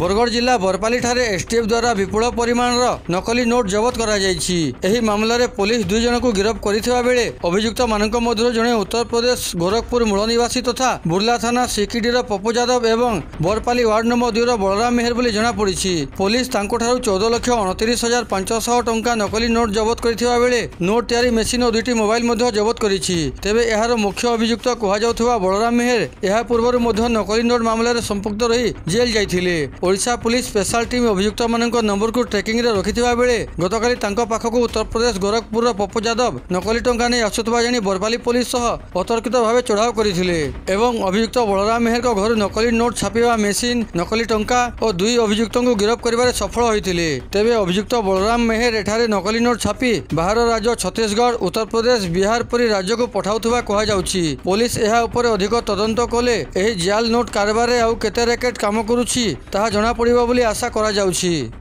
বরগড় জেলা বরপালিঠারে এসটিএফ দ্বারা বিপুল পরিমাণর নকলি নোট জবত করা যাইছি এই মামলার পুলিশ দুই জনকু গিরফ করিথিবা বেলে অভিযুক্ত মানক মধ্যরু জনে উত্তরপ্রদেশ গোরখপুর মূল নিবাসী তথা বুর্লা থানা সিকিডির পপু যাদব এবং বরপালি ওয়ার্ড নম্বর দুইর বলরাম মেহের বলে জনাপড়ি পুলিশ তাঁঠার চৌদ লক্ষ অণতিরিশ হাজার পাঁচশহ টঙ্কা নকলি নোট জবত করিথিবা বেলে নোট তৈরি মেসিন ও দুইটি মোবাইল মধ্য জবত করেছি তেবে এর মুখ্য অভিযুক্ত কুহযাওয়া বলরাম মেহের এ পূর্বর মধ্য নকলি নোট মামলার সম্পৃক্ত রহি জেল যাইলে ওড়িশা পুলিশ স্পেশাল ଟିମ୍ ଅଭିଯୁକ୍ତମାନଙ୍କ ନମ୍ବରକୁ ଟ୍ରେକିଂରେ ରଖିଥିବା ବେଳେ ଗତକାଲି ତାଙ୍କ ପାଖକୁ ଉତ୍ତରପ୍ରଦେଶ ଗୋରଖପୁରର ପପୁ ଯାଦବ ନକଲି ଟଙ୍କା ନେଇ ଆସୁଥିବା ଜାଣି ବରପାଲି ପୋଲିସ ସହ ଅତର୍କିତ ଭାବେ ଚଢ଼ାଉ କରିଥିଲେ ଏବଂ ଅଭିଯୁକ୍ତ ବଳରାମ ମେହେରଙ୍କ ଘରୁ ନକଲି ନୋଟ୍ ଛାପିବା ମେସିନ୍ ନକଲି ଟଙ୍କା ଓ ଦୁଇ ଅଭିଯୁକ୍ତଙ୍କୁ ଗିରଫ କରିବାରେ ସଫଳ ହୋଇଥିଲେ ତେବେ ଅଭିଯୁକ୍ତ ବଳରାମ ମେହେର ଏଠାରେ ନକଲି ନୋଟ୍ ଛାପି ବାହାର ରାଜ୍ୟ ଛତିଶଗଡ଼ ଉତ୍ତରପ୍ରଦେଶ ବିହାର ପରି ରାଜ୍ୟକୁ ପଠାଉଥିବା କୁହାଯାଉଛି ପୋଲିସ ଏହା ଉପରେ ଅଧିକ ତଦନ୍ତ କଲେ ଏହି ଜାଲ୍ ନୋଟ୍ କାରବାରରେ ଆଉ କେତେ ରାକେଟ୍ କାମ କରୁଛି ତାହା সাহায্য জনাপড়িব বলে আশা করা যাচ্ছে